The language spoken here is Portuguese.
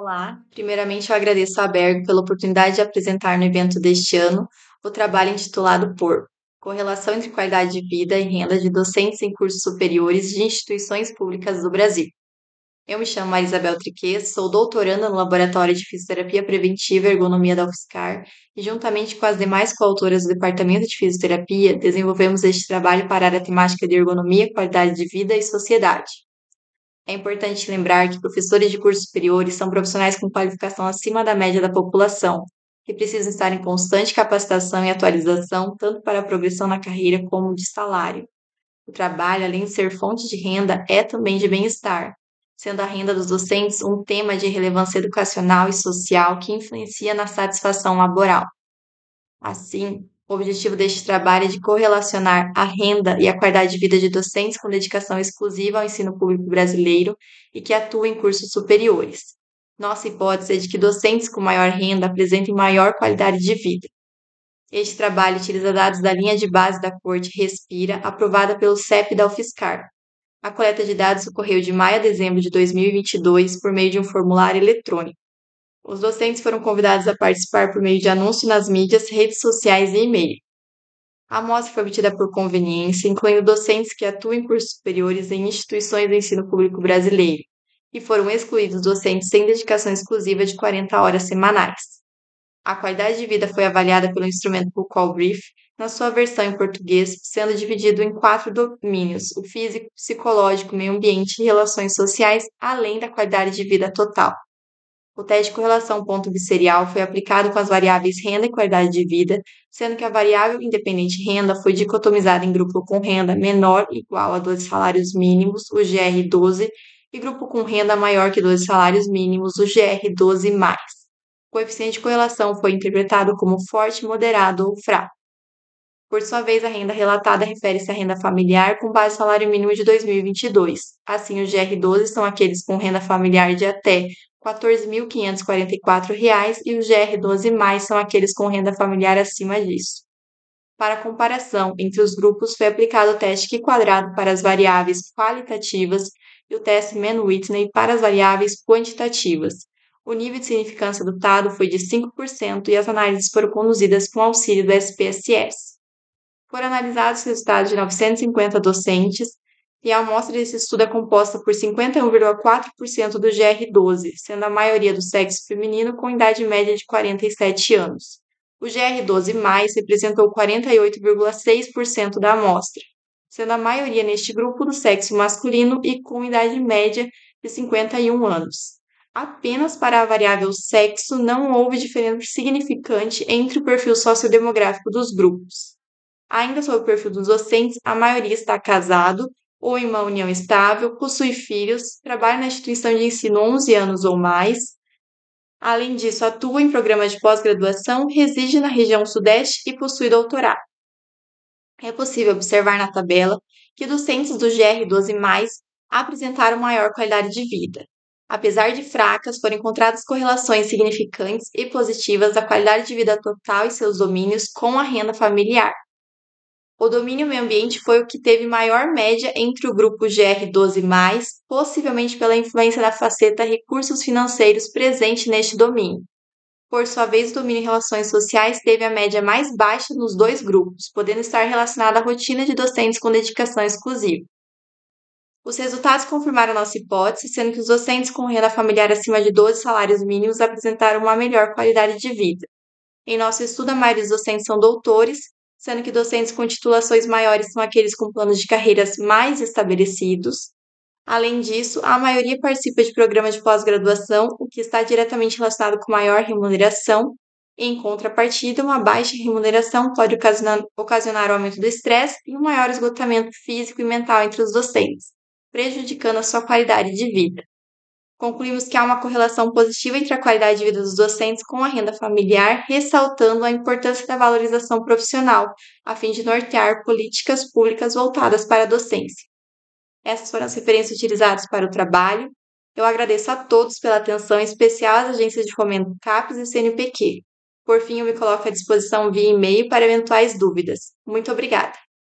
Olá, primeiramente eu agradeço a Berg pela oportunidade de apresentar no evento deste ano o trabalho intitulado por Correlação entre Qualidade de Vida e Renda de Docentes em Cursos Superiores de Instituições Públicas do Brasil. Eu me chamo Marisabel Triquet, sou doutoranda no Laboratório de Fisioterapia Preventiva e Ergonomia da UFSCar e, juntamente com as demais coautoras do Departamento de Fisioterapia, desenvolvemos este trabalho para a temática de ergonomia, qualidade de vida e sociedade. É importante lembrar que professores de cursos superiores são profissionais com qualificação acima da média da população, que precisam estar em constante capacitação e atualização, tanto para a progressão na carreira como de salário. O trabalho, além de ser fonte de renda, é também de bem-estar, sendo a renda dos docentes um tema de relevância educacional e social que influencia na satisfação laboral. Assim, o objetivo deste trabalho é de correlacionar a renda e a qualidade de vida de docentes com dedicação exclusiva ao ensino público brasileiro e que atuam em cursos superiores. Nossa hipótese é de que docentes com maior renda apresentem maior qualidade de vida. Este trabalho utiliza dados da linha de base da Corte Respira, aprovada pelo CEP da UFSCar. A coleta de dados ocorreu de maio a dezembro de 2022 por meio de um formulário eletrônico. Os docentes foram convidados a participar por meio de anúncio nas mídias, redes sociais e e-mail. A amostra foi obtida por conveniência, incluindo docentes que atuam em cursos superiores em instituições do ensino público brasileiro, e foram excluídos docentes sem dedicação exclusiva de 40 horas semanais. A qualidade de vida foi avaliada pelo instrumento Bucol Brief, na sua versão em português, sendo dividido em quatro domínios: o físico, psicológico, meio ambiente e relações sociais, além da qualidade de vida total. O teste de correlação ponto bisserial foi aplicado com as variáveis renda e qualidade de vida, sendo que a variável independente renda foi dicotomizada em grupo com renda menor igual a 12 salários mínimos, o GR12, e grupo com renda maior que 12 salários mínimos, o GR12+. O coeficiente de correlação foi interpretado como forte, moderado ou fraco. Por sua vez, a renda relatada refere-se à renda familiar com base salário mínimo de 2022. Assim, os GR12 são aqueles com renda familiar de até R$ 14.544 e os GR12+, são aqueles com renda familiar acima disso. Para comparação entre os grupos, foi aplicado o teste Q quadrado para as variáveis qualitativas e o teste Mann-Whitney para as variáveis quantitativas. O nível de significância adotado foi de 5% e as análises foram conduzidas com auxílio do SPSS. Foram analisados os resultados de 950 docentes e a amostra desse estudo é composta por 51,4% do GR12, sendo a maioria do sexo feminino com idade média de 47 anos. O GR12+, representou 48,6% da amostra, sendo a maioria neste grupo do sexo masculino e com idade média de 51 anos. Apenas para a variável sexo não houve diferença significante entre o perfil sociodemográfico dos grupos. Ainda sobre o perfil dos docentes, a maioria está casado ou em uma união estável, possui filhos, trabalha na instituição de ensino 11 anos ou mais. Além disso, atua em programas de pós-graduação, reside na região Sudeste e possui doutorado. É possível observar na tabela que docentes do GR12+, apresentaram maior qualidade de vida. Apesar de fracas, foram encontradas correlações significantes e positivas da qualidade de vida total e seus domínios com a renda familiar, o domínio meio ambiente foi o que teve maior média entre o grupo GR12+, possivelmente pela influência da faceta recursos financeiros presente neste domínio. Por sua vez, o domínio relações sociais teve a média mais baixa nos dois grupos, podendo estar relacionado à rotina de docentes com dedicação exclusiva. Os resultados confirmaram nossa hipótese, sendo que os docentes com renda familiar acima de 12 salários mínimos apresentaram uma melhor qualidade de vida. Em nosso estudo, a maioria dos docentes são doutores, sendo que docentes com titulações maiores são aqueles com planos de carreiras mais estabelecidos. Além disso, a maioria participa de programas de pós-graduação, o que está diretamente relacionado com maior remuneração. Em contrapartida, uma baixa remuneração pode ocasionar, ocasionar o aumento do estresse e um maior esgotamento físico e mental entre os docentes, prejudicando a sua qualidade de vida. Concluímos que há uma correlação positiva entre a qualidade de vida dos docentes com a renda familiar, ressaltando a importância da valorização profissional, a fim de nortear políticas públicas voltadas para a docência. Essas foram as referências utilizadas para o trabalho. Eu agradeço a todos pela atenção, em especial às agências de fomento CAPES e CNPq. Por fim, eu me coloco à disposição via e-mail para eventuais dúvidas. Muito obrigada!